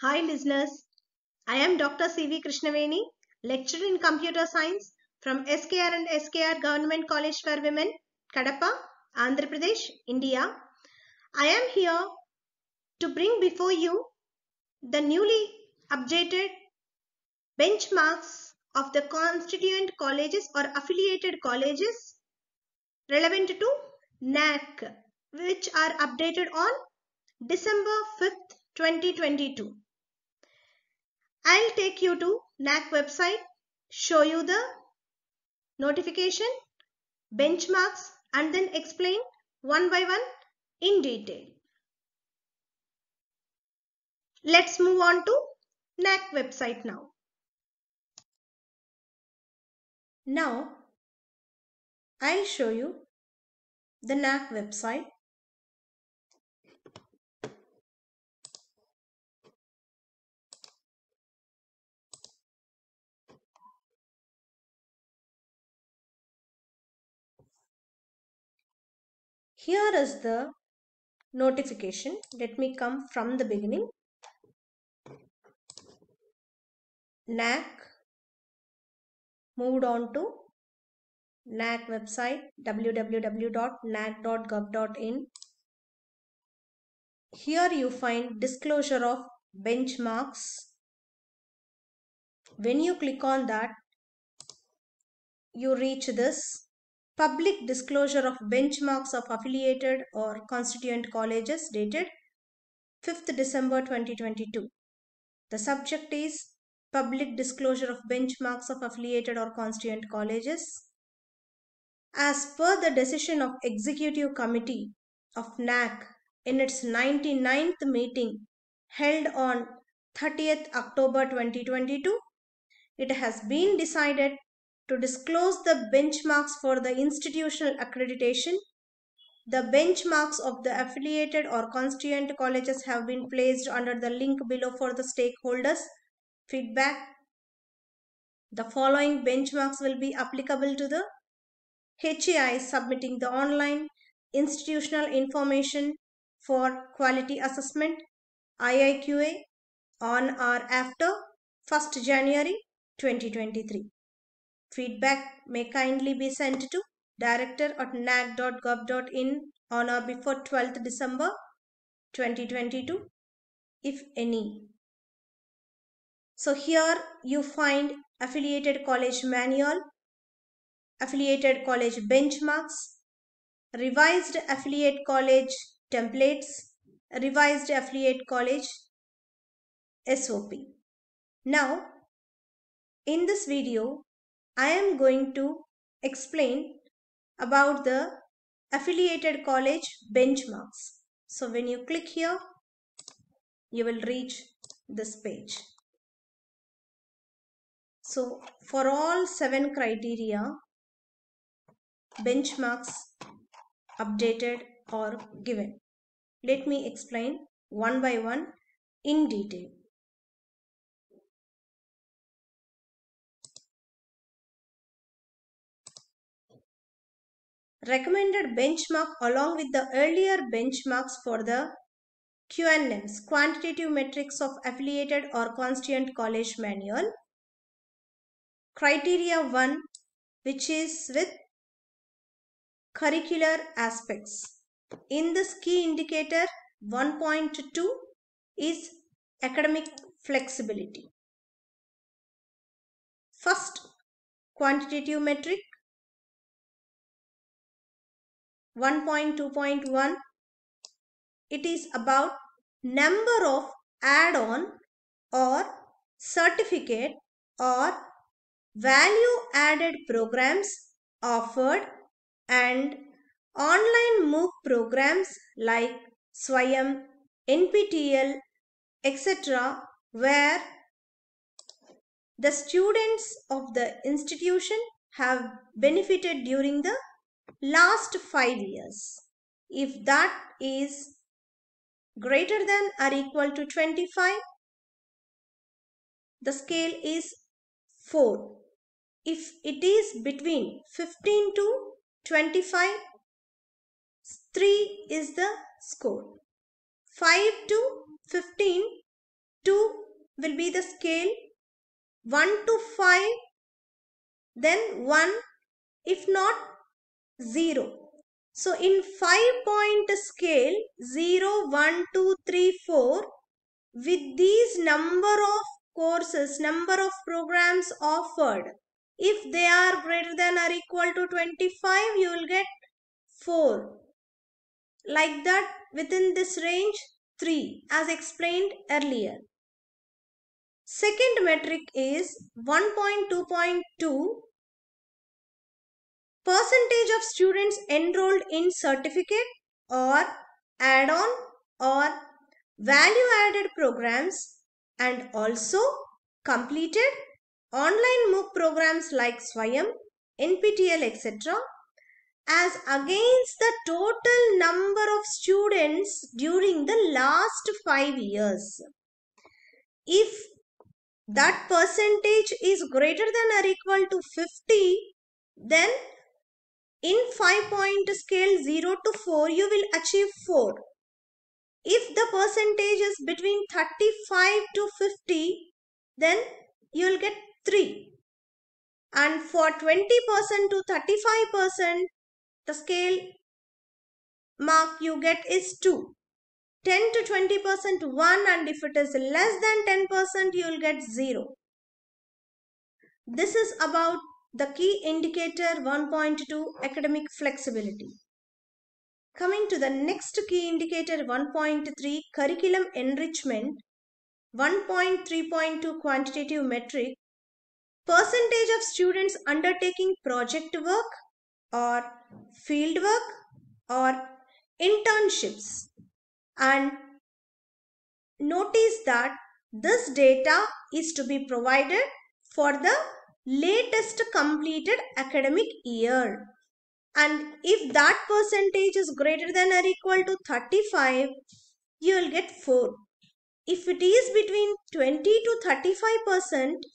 Hi listeners, I am Dr. C.V. Krishnaveni, lecturer in computer science from SKR and SKR Government College for Women, Kadapa, Andhra Pradesh, India. I am here to bring before you the newly updated benchmarks of the constituent colleges or affiliated colleges relevant to NAAC, which are updated on December 5th, 2022. I'll take you to NAAC website, show you the notification, benchmarks, and then explain one by one in detail. Let's move on to NAAC website now. Now, I'll show you the NAAC website. Here is the notification. Let me come from the beginning. NAAC moved on to NAAC website www.naac.gov.in. Here you find disclosure of benchmarks. When you click on that, you reach this public disclosure of benchmarks of affiliated or constituent colleges dated 5th December 2022. The subject is public disclosure of benchmarks of affiliated or constituent colleges. As per the decision of Executive Committee of NAAC in its 99th meeting held on 30th October 2022, it has been decided to disclose the benchmarks for the institutional accreditation. The benchmarks of the affiliated or constituent colleges have been placed under the link below for the stakeholders feedback. The following benchmarks will be applicable to the HEI submitting the online institutional information for quality assessment IIQA on or after 1st January 2023. Feedback may kindly be sent to director at naac.gov.in on or before 12th December 2022 if any. So here you find affiliated college manual, affiliated college benchmarks, revised affiliate college templates, revised affiliate college SOP. Now in this video I am going to explain about the affiliated college benchmarks. So when you click here, you will reach this page. So for all seven criteria, benchmarks updated or given. Let me explain one by one in detail. Recommended benchmark along with the earlier benchmarks for the QNMs, Quantitative Metrics of Affiliated or Constituent College Manual. Criteria 1 which is with curricular aspects. In this key indicator 1.2 is academic flexibility. First quantitative metric 1.2.1 it is about number of add-on or certificate or value added programs offered and online MOOC programs like Swayam, NPTEL, etc. where the students of the institution have benefited during the last 5 years. If that is greater than or equal to 25, the scale is 4. If it is between 15 to 25, 3 is the score. 5 to 15, 2 will be the scale 1 to 5 then 1 if not 0 so in 5 point scale 0 1 2 3 4 with these number of courses number of programs offered if they are greater than or equal to 25 you will get 4 like that within this range 3 as explained earlier. Second metric is 1.2.2 percentage of students enrolled in certificate or add-on or value-added programs and also completed online MOOC programs like Swayam, NPTEL etc. as against the total number of students during the last 5 years. If that percentage is greater than or equal to 50 then in 5 point scale 0 to 4 you will achieve 4 if the percentage is between 35 to 50 then you will get 3 and for 20% to 35% the scale mark you get is 2 10 to 20% 1 and if it is less than 10% you will get 0. This is about the key indicator 1.2 academic flexibility. Coming to the next key indicator 1.3 curriculum enrichment 1.3.2 quantitative metric percentage of students undertaking project work or field work or internships and notice that this data is to be provided for the latest completed academic year. And if that percentage is greater than or equal to 35 you will get 4 if it is between 20 to 35 percent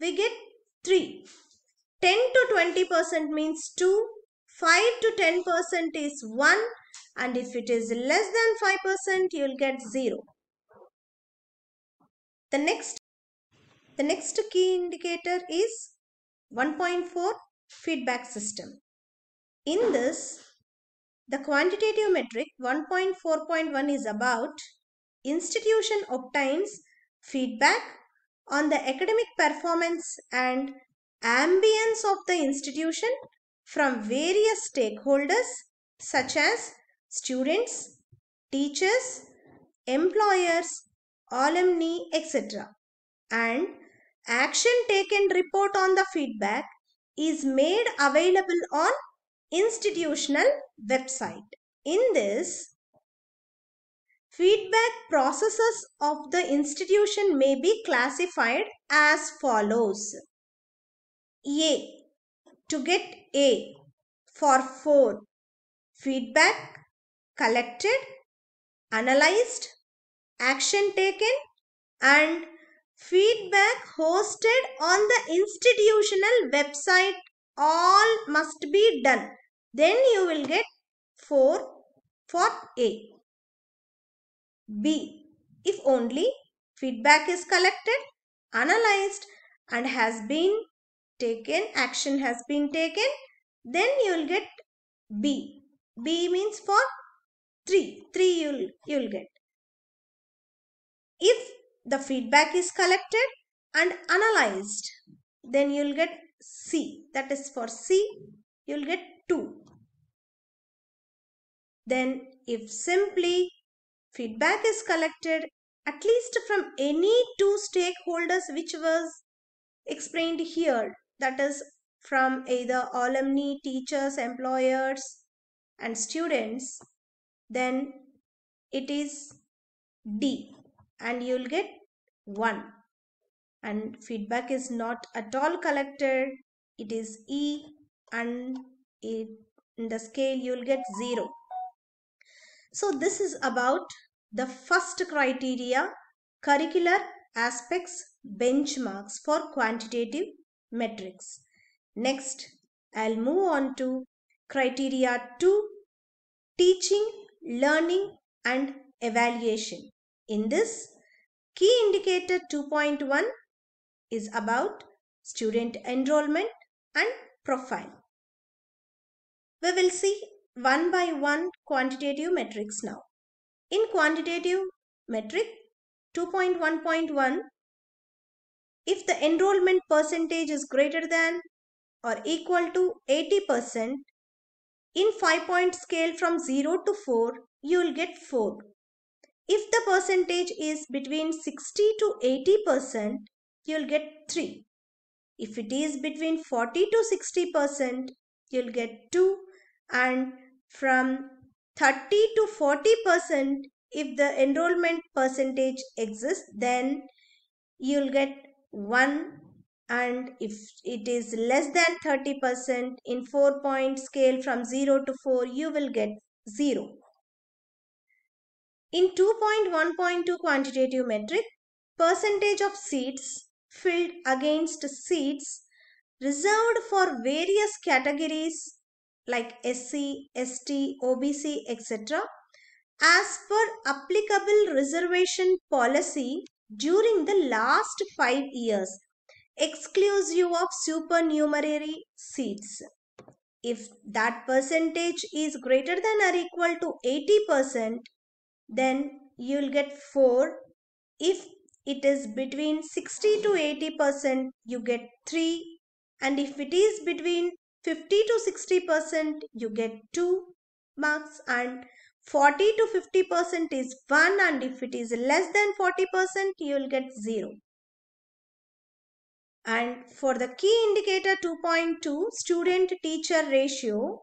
we get 3 10 to 20 percent means 2 5 to 10 percent is 1 and if it is less than 5% you will get 0. The next, the next key indicator is 1.4 feedback system. In this, the quantitative metric 1.4.1 is about institution obtains feedback on the academic performance and ambience of the institution from various stakeholders such as students, teachers, employers, alumni, etc. And action taken report on the feedback is made available on institutional website. In this, feedback processes of the institution may be classified as follows. A. To get A for 4. Feedback collected, analyzed, action taken and feedback hosted on the institutional website all must be done. Then you will get 4 for A. B. If only feedback is collected, analyzed and has been taken, action has been taken, then you will get B. B means for 3. 3 you'll, you'll get. If the feedback is collected and analyzed, then you'll get C. That is for C, you'll get 2. Then if simply feedback is collected at least from any two stakeholders which was explained here, that is from either alumni, teachers, employers and students, then it is D and you will get 1 and feedback is not at all collected. It is E and it, in the scale you will get 0 so this is about the first criteria curricular aspects benchmarks for quantitative metrics. Next I'll move on to criteria 2 teaching learning and evaluation. In this, Key indicator 2.1 is about student enrollment and profile. We will see one by one quantitative metrics now. In quantitative metric 2.1.1, if the enrollment percentage is greater than or equal to 80%, in 5 point scale from 0 to 4, you will get 4. If the percentage is between 60 to 80%, you will get 3. If it is between 40 to 60%, you will get 2 and from 30 to 40% if the enrollment percentage exists then you'll get 1 and if it is less than 30% in 4 point scale from 0 to 4 you will get 0. In 2.1.2 quantitative metric percentage of seats filled against seats reserved for various categories like SC, ST, OBC, etc. as per applicable reservation policy during the last five years, exclusive of supernumerary seats. If that percentage is greater than or equal to 80%, then you'll get 4. If it is between 60 to 80%, you get 3. And if it is between 50 to 60% you get 2 marks and 40 to 50% is 1 and if it is less than 40% you will get 0. And for the key indicator 2.2 student teacher ratio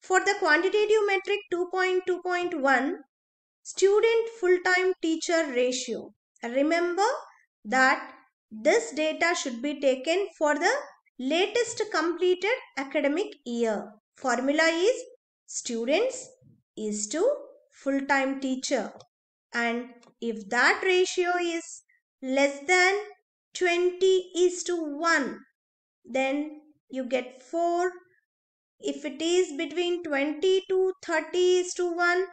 for the quantitative metric 2.2.1 student full-time teacher ratio. Remember that this data should be taken for the latest completed academic year. Formula is students is to full-time teacher and if that ratio is less than 20 is to 1 then you get 4 if it is between 20 to 30 is to 1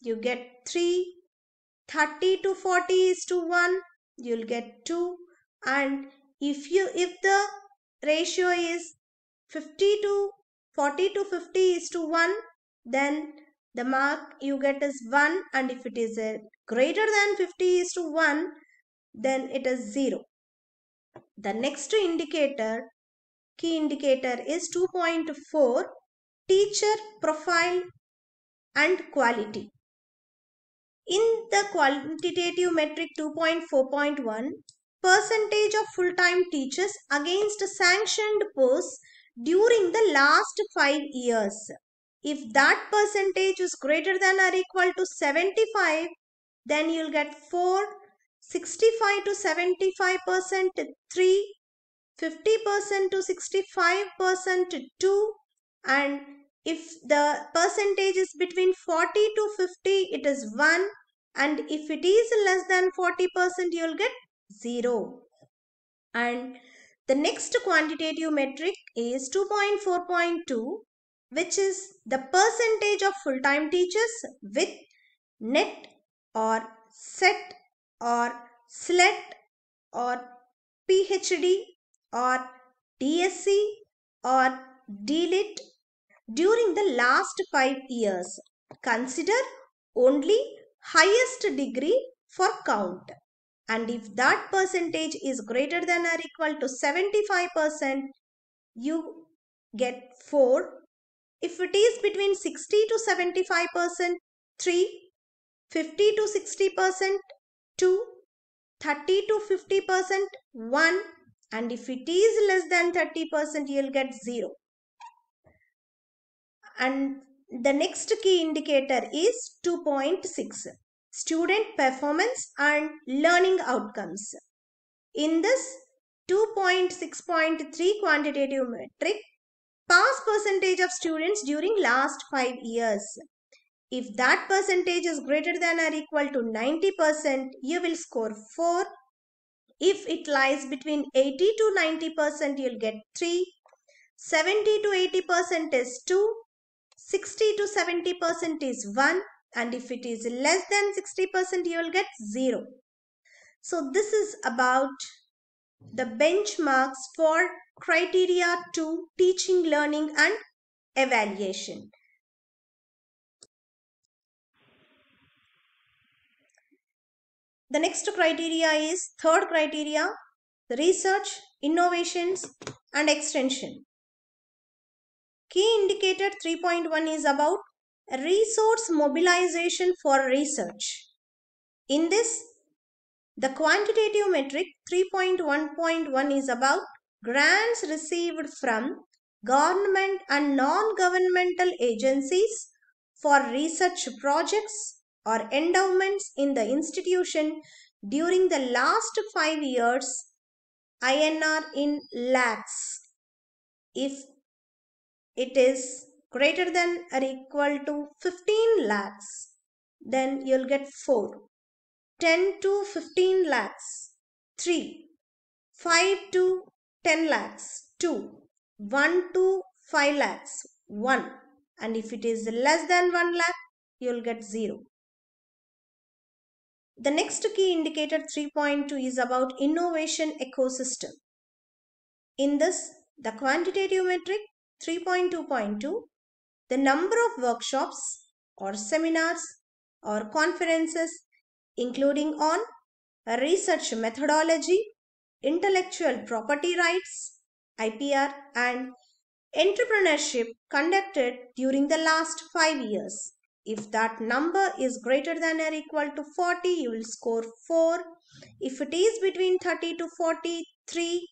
you get 3 30 to 40 is to 1 you'll get 2 and if you if the ratio is 50 to 40 to 50 is to 1 then the mark you get is 1 and if it is a greater than 50 is to 1 then it is 0. The next indicator key indicator is 2.4 teacher profile and quality. In the quantitative metric 2.4.1 percentage of full-time teachers against sanctioned posts during the last 5 years. If that percentage is greater than or equal to 75, then you'll get 4, 65 to 75 percent 3, 50 percent to 65 percent 2 and if the percentage is between 40 to 50 it is 1 and if it is less than 40 percent you'll get 0. And the next quantitative metric is 2.4.2 which is the percentage of full-time teachers with net or set or SLET or PhD or DSc or DLIT during the last 5 years. Consider only highest degree for count. And if that percentage is greater than or equal to 75% you get 4 if it is between 60 to 75% 3 50 to 60% 2 30 to 50% 1 and if it is less than 30% you'll get 0 and the next key indicator is 2.6 student performance and learning outcomes. In this 2.6.3 quantitative metric, pass percentage of students during last 5 years. If that percentage is greater than or equal to 90%, you will score 4. If it lies between 80 to 90%, you'll get 3. 70 to 80% is 2. 60 to 70% is 1 and if it is less than 60% you will get 0. So this is about the benchmarks for criteria 2 teaching, learning and evaluation. The next criteria is third criteria, research, innovations and extension. Key indicator 3.1 is about resource mobilization for research. In this, the quantitative metric 3.1.1 is about grants received from government and non-governmental agencies for research projects or endowments in the institution during the last 5 years INR in lakhs. If it is greater than or equal to 15 lakhs, then you'll get 4. 10 to 15 lakhs, 3. 5 to 10 lakhs, 2. 1 to 5 lakhs, 1. And if it is less than 1 lakh, you'll get 0. The next key indicator 3.2 is about innovation ecosystem. In this, the quantitative metric 3.2.2, the number of workshops or seminars or conferences including on research methodology, intellectual property rights, IPR and entrepreneurship conducted during the last 5 years. If that number is greater than or equal to 40, you will score 4. If it is between 30 to 43,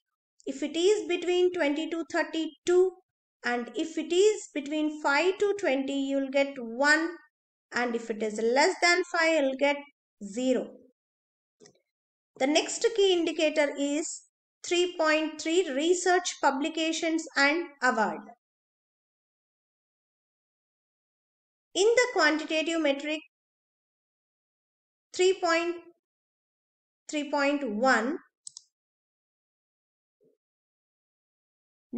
if it is between 20 to 32, and if it is between 5 to 20, you will get 1. And if it is less than 5, you will get 0. The next key indicator is 3.3 Research Publications and Award. In the quantitative metric 3.3.1,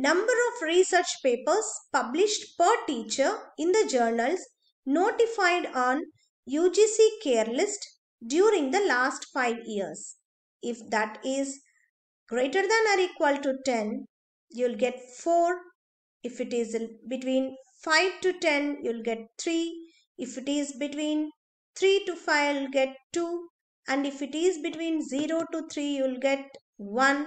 number of research papers published per teacher in the journals notified on UGC care list during the last 5 years. If that is greater than or equal to 10, you'll get 4. If it is between 5 to 10 you'll get 3 if it is between 3 to 5 you'll get 2 and if it is between 0 to 3 you'll get 1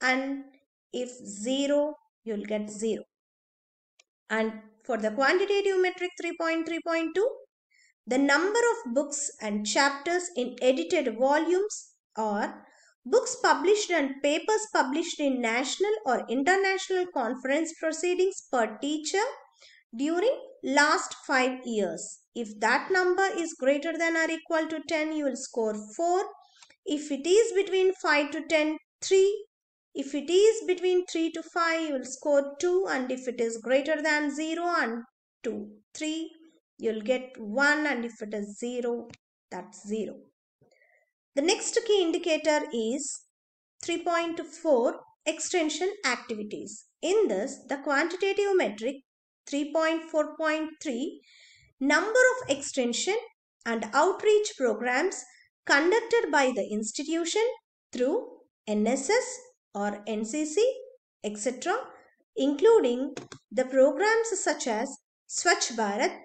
and if 0 you'll get 0 and for the quantitative metric 3.3.2 the number of books and chapters in edited volumes or books published and papers published in national or international conference proceedings per teacher during last 5 years. If that number is greater than or equal to 10, you will score 4. If it is between 5 to 10, 3. If it is between 3 to 5, you will score 2. And if it is greater than 0 and 2, 3, you will get 1. And if it is 0, that's 0. The next key indicator is 3.4 extension activities. In this, the quantitative metric 3.4.3 number of extension and outreach programs conducted by the institution through NSS or NCC etc including the programs such as Swachh Bharat,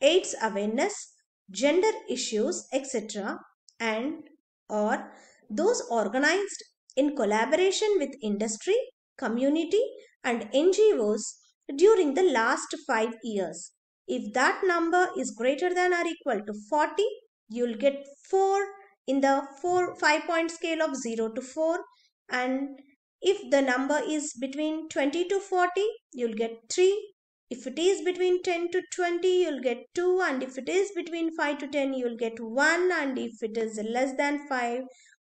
AIDS awareness, gender issues etc and or those organized in collaboration with industry, community and NGOs during the last 5 years. If that number is greater than or equal to 40, you'll get 4 in the 4 5 point scale of 0 to 4 and if the number is between 20 to 40, you'll get 3. If it is between 10 to 20, you'll get 2 and if it is between 5 to 10, you'll get 1 and if it is less than 5,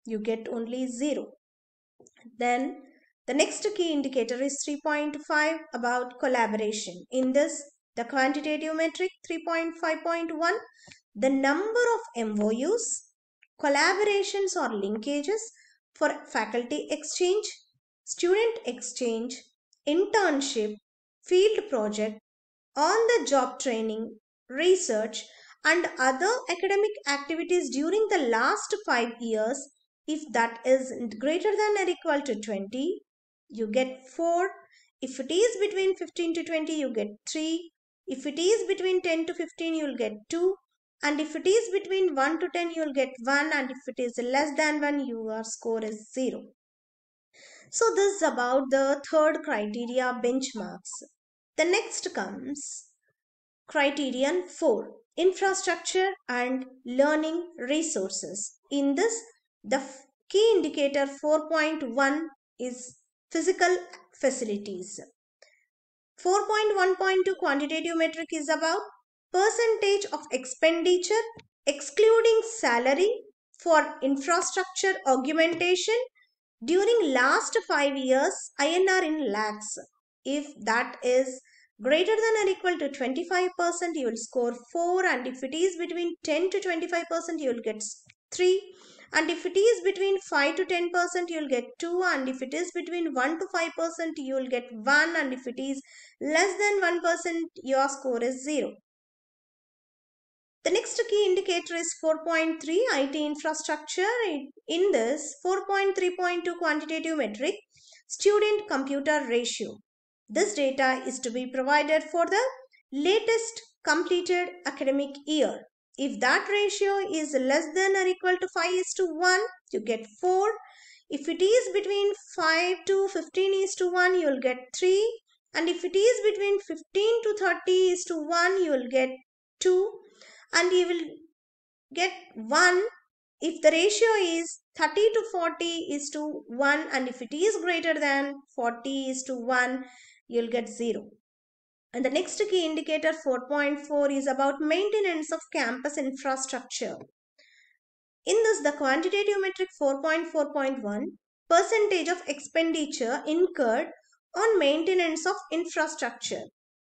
you get only 0. Then the next key indicator is 3.5 about collaboration. In this, the quantitative metric 3.5.1, the number of MOUs, collaborations or linkages for faculty exchange, student exchange, internship, field project, on-the-job training, research and other academic activities during the last five years If that is greater than or equal to 20, you get 4. If it is between 15 to 20, you get 3. If it is between 10 to 15, you will get 2. And if it is between 1 to 10, you will get 1. And if it is less than 1, your score is 0. So this is about the third criteria benchmarks. The next comes criterion 4 infrastructure and learning resources. In this the key indicator 4.1 is physical facilities. 4.1.2 quantitative metric is about percentage of expenditure excluding salary for infrastructure augmentation during last 5 years INR in lakhs. If that is greater than or equal to 25% you will score 4 and if it is between 10 to 25% you will get 3 and if it is between 5 to 10% you will get 2 and if it is between 1 to 5% you will get 1 and if it is less than 1% your score is 0. The next key indicator is 4.3 IT infrastructure. In this 4.3.2 quantitative metric student computer ratio. This data is to be provided for the latest completed academic year. If that ratio is less than or equal to 5 is to 1, you get 4. If it is between 5 to 15 is to 1, you will get 3. And if it is between 15 to 30 is to 1, you will get 2. And you will get 1 if the ratio is 30 to 40 is to 1 and if it is greater than 40 is to 1, you'll get 0. And the next key indicator 4.4 is about maintenance of campus infrastructure. In this, the quantitative metric 4.4.1 percentage of expenditure incurred on maintenance of infrastructure,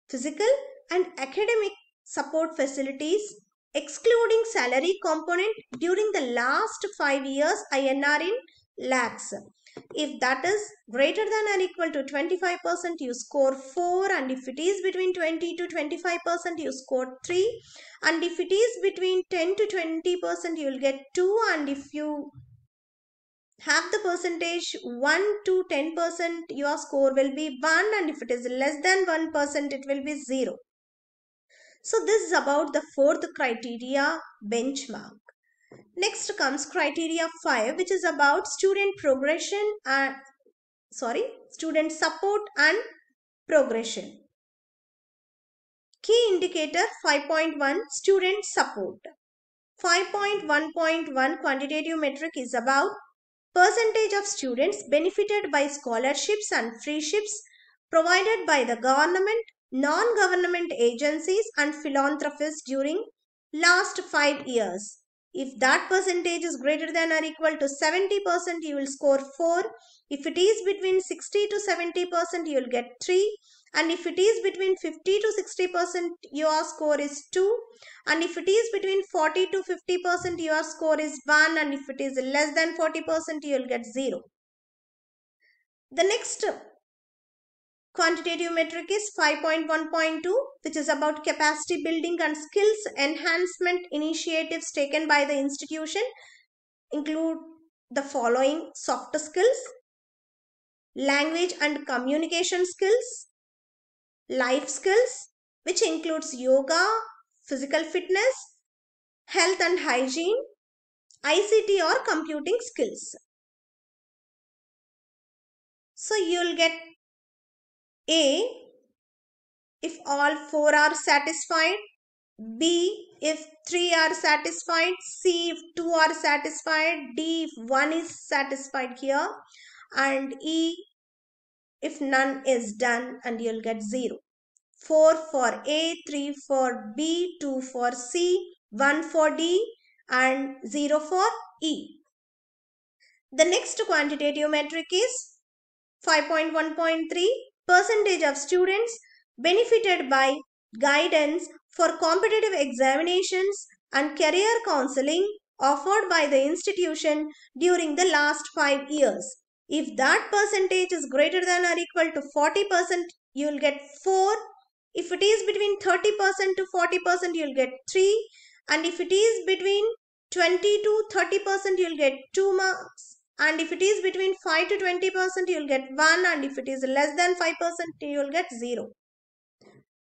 physical and academic support facilities excluding salary component during the last 5 years INR in lakhs. If that is greater than or equal to 25%, you score 4 and if it is between 20 to 25%, you score 3 and if it is between 10 to 20%, you will get 2 and if you have the percentage 1 to 10%, your score will be 1 and if it is less than 1%, it will be 0. So this is about the fourth criteria benchmark. Next comes criteria 5 which is about student progression and sorry student support and progression. Key indicator 5.1 student support. 5.1.1 quantitative metric is about percentage of students benefited by scholarships and free ships provided by the government, non-government agencies and philanthropists during last 5 years. If that percentage is greater than or equal to 70%, you will score 4. If it is between 60 to 70%, you will get 3. And if it is between 50 to 60%, your score is 2. And if it is between 40 to 50%, your score is 1. And if it is less than 40%, you will get 0. The next Quantitative metric is 5.1.2 which is about capacity building and skills enhancement initiatives taken by the institution include the following soft skills, language and communication skills, life skills which includes yoga, physical fitness, health and hygiene, ICT or computing skills. So you will get a if all four are satisfied, B if three are satisfied, C if two are satisfied, D if one is satisfied here. And E if none is done and you'll get 0. 4 for A, 3 for B, 2 for C, 1 for D and 0 for E. The next quantitative metric is 5.1.3 percentage of students benefited by guidance for competitive examinations and career counseling offered by the institution during the last 5 years. If that percentage is greater than or equal to 40%, you will get 4. If it is between 30% to 40%, you will get 3. And if it is between 20 to 30% you'll get 2 marks and if it is between 5 to 20% you'll get 1 and if it is less than 5% you'll get 0.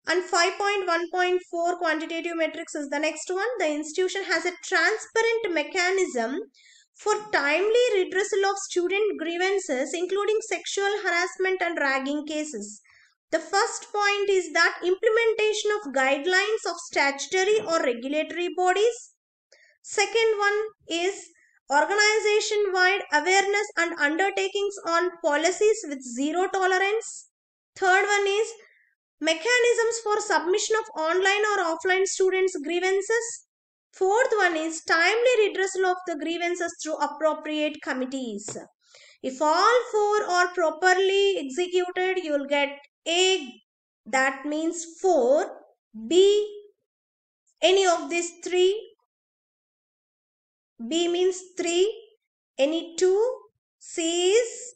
And 5.1.4 quantitative metrics is the next one. The institution has a transparent mechanism for timely redressal of student grievances including sexual harassment and ragging cases. The first point is that implementation of guidelines of statutory or regulatory bodies. Second one is organization-wide awareness and undertakings on policies with zero tolerance. Third one is mechanisms for submission of online or offline students' grievances. Fourth one is timely redressal of the grievances through appropriate committees. If all four are properly executed, you will get A, that means 4, B, any of these three, B means 3, any 2, C is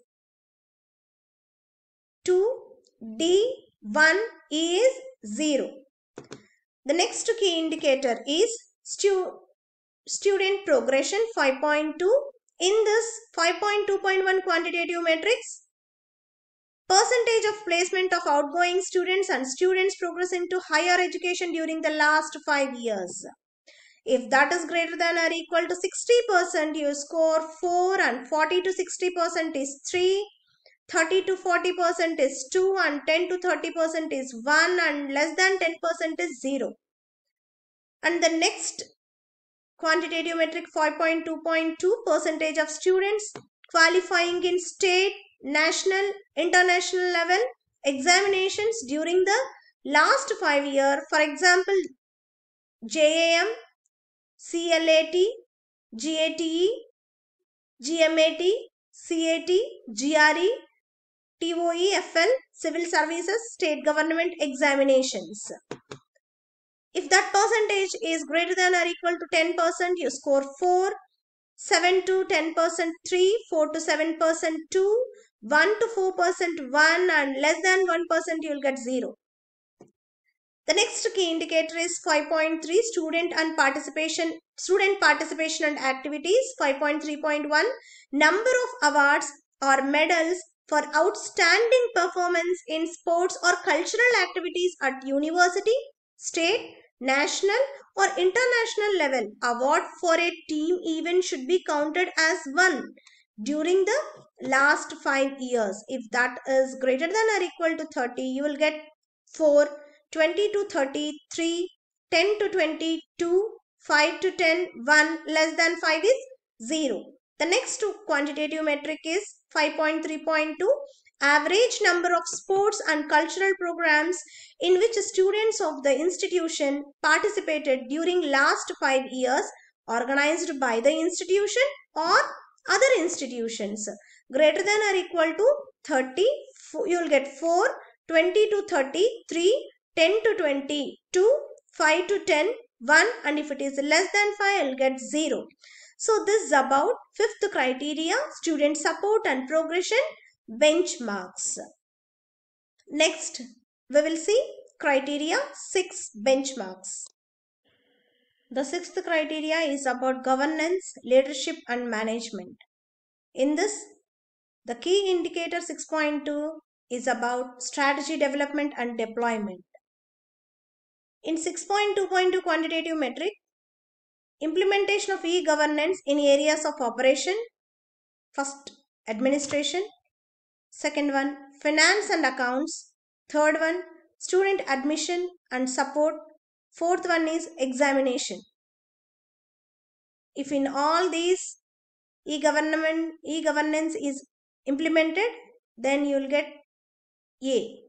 2, D 1 is 0. The next key indicator is stu student progression 5.2. In this 5.2.1 quantitative matrix, percentage of placement of outgoing students and students progressing to higher education during the last 5 years. If that is greater than or equal to 60%, you score 4 and 40 to 60% is 3. 30 to 40% is 2 and 10 to 30% is 1 and less than 10% is 0. And the next quantitative metric 5.2.2 percentage of students qualifying in state, national, international level examinations during the last 5 year. For example, JAM, CLAT, GATE, GMAT, CAT, GRE, TOEFL, Civil Services, State Government Examinations. If that percentage is greater than or equal to 10%, you score 4, 7 to 10% 3, 4 to 7% 2, 1 to 4% 1 and less than 1% you will get 0. The next key indicator is 5.3 student and participation student participation and activities 5.3.1 number of awards or medals for outstanding performance in sports or cultural activities at university, state, national or international level. Award for a team event should be counted as one during the last 5 years. If that is greater than or equal to 30, you will get 4, 20 to 33, 10 to 22, 5 to 10, 1 less than 5 is 0. The next quantitative metric is 5.3.2 average number of sports and cultural programs in which students of the institution participated during last 5 years organized by the institution or other institutions greater than or equal to 30 you will get 4 20 to 30 3 10 to 20 2 5 to 10 1 and if it is less than 5 will get 0 so this is about fifth criteria, student support and progression benchmarks. Next, we will see criteria 6 benchmarks. The sixth criteria is about governance, leadership and management. In this, the key indicator 6.2 is about strategy development and deployment. In 6.2.2 quantitative metric, Implementation of e-governance in areas of operation. First, administration. Second one, finance and accounts. Third one, student admission and support. Fourth one is examination. If in all these e-government e-governance is implemented, then you will get A.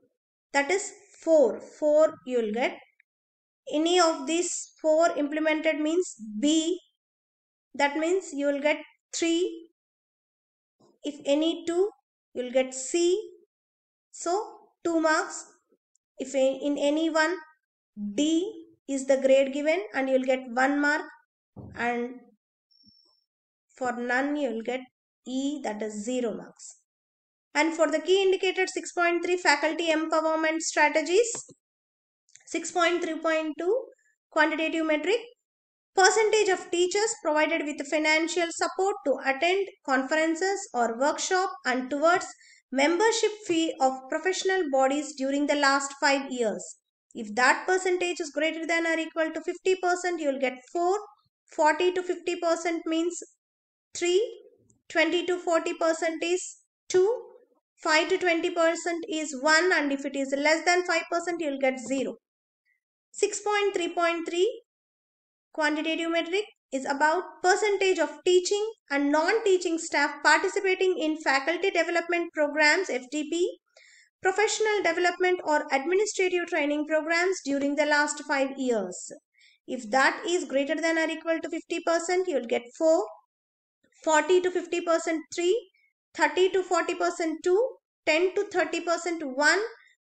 That is 4. 4 you will get any of these four implemented means B. That means you will get 3. If any 2, you will get C. So 2 marks. If in any one D is the grade given and you will get 1 mark and for none you will get E that is 0 marks. And for the key indicator 6.3 faculty empowerment strategies 6.3.2 quantitative metric percentage of teachers provided with financial support to attend conferences or workshop and towards membership fee of professional bodies during the last 5 years. If that percentage is greater than or equal to 50%, you will get 4. 40 to 50% means 3. 20 to 40% is 2. 5 to 20% is 1 and if it is less than 5% you will get 0. 6.3.3 quantitative metric is about percentage of teaching and non-teaching staff participating in faculty development programs FDP, professional development or administrative training programs during the last 5 years. If that is greater than or equal to 50%, you will get 4, 40 to 50% 3, 30 to 40% 2, 10 to 30% 1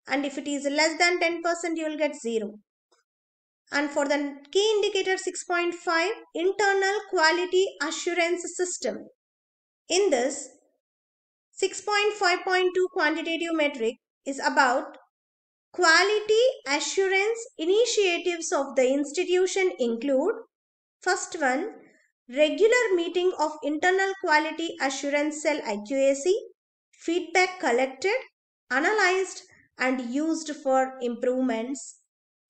and if it is less than 10% you will get 0. And for the key indicator 6.5, internal quality assurance system. In this, 6.5.2 quantitative metric is about quality assurance initiatives of the institution include first one regular meeting of internal quality assurance cell IQAC feedback collected analyzed and used for improvements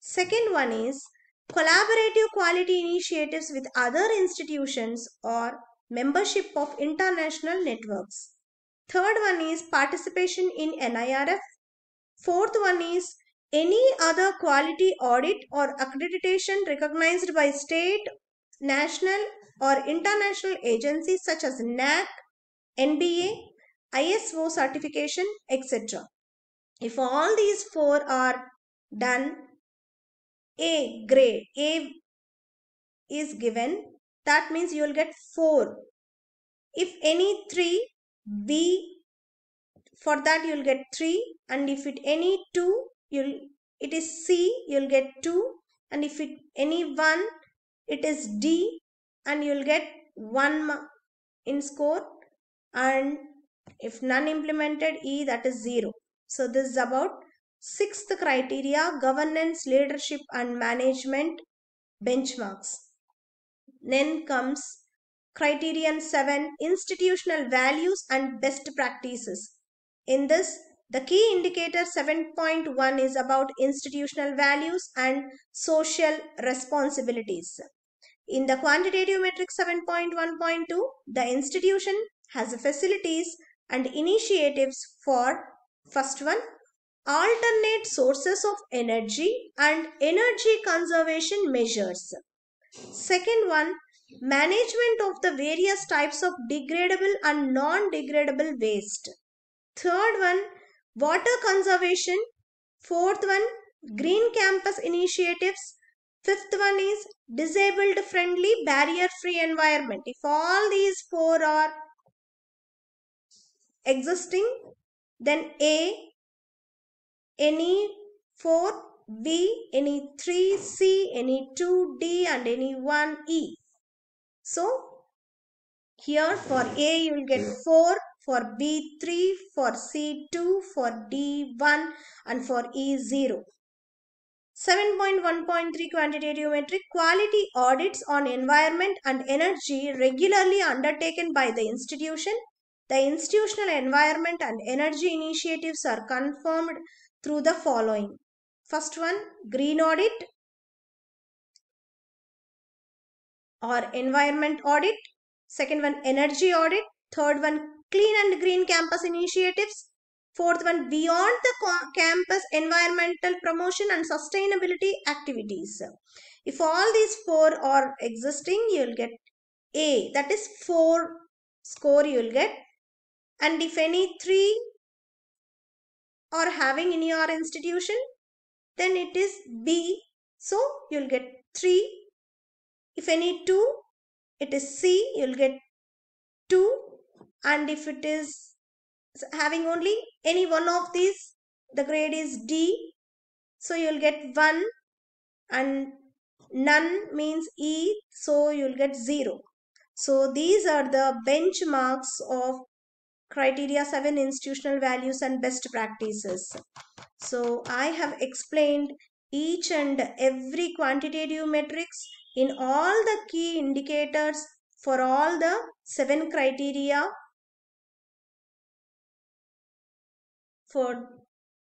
Second one is collaborative quality initiatives with other institutions or membership of international networks. Third one is participation in NIRF. Fourth one is any other quality audit or accreditation recognized by state, national or international agencies such as NAAC, NBA, ISO certification, etc. If all these four are done, a grade, A is given, that means you will get 4. If any 3, B, for that you will get 3 and if it any 2, you'll it is C, you'll get 2 and if it any 1, it is D. And you'll get 1 in score. And if none implemented E that is 0. So this is about Sixth criteria, governance, leadership and management benchmarks. Then comes criterion 7, institutional values and best practices. In this, the key indicator 7.1 is about institutional values and social responsibilities. In the quantitative metric 7.1.2, the institution has facilities and initiatives for first one alternate sources of energy and energy conservation measures. Second one, management of the various types of degradable and non-degradable waste. Third one, water conservation. Fourth one, green campus initiatives. Fifth one is disabled friendly barrier free environment. If all these four are existing, then A any 4 B, any 3 C, any 2 D and any 1 E. So here for A you will get 4, for B 3, for C 2, for D 1 and for E 0. 7.1.3 quantitative metric quality audits on environment and energy regularly undertaken by the institution. The institutional environment and energy initiatives are confirmed through the following. First one, green audit or environment audit. Second one, energy audit. Third one, clean and green campus initiatives. Fourth one, beyond the campus environmental promotion and sustainability activities. If all these four are existing, you will get A. That is 4 score you will get. And if any 3 or having in your institution, then it is B. So you'll get 3. If any 2, it is C, you'll get 2. And if it is having only any one of these, the grade is D. So you'll get 1 and none means E, so you'll get 0. So these are the benchmarks of criteria 7 institutional values and best practices so i have explained each and every quantitative metrics in all the key indicators for all the seven criteria for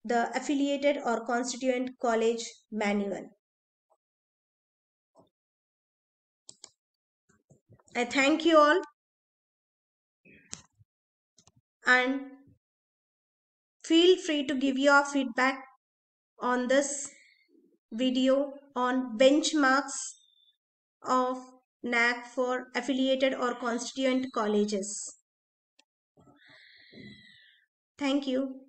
the affiliated or constituent college manual. I thank you all and feel free to give your feedback on this video on benchmarks of NAAC for affiliated or constituent colleges. Thank you.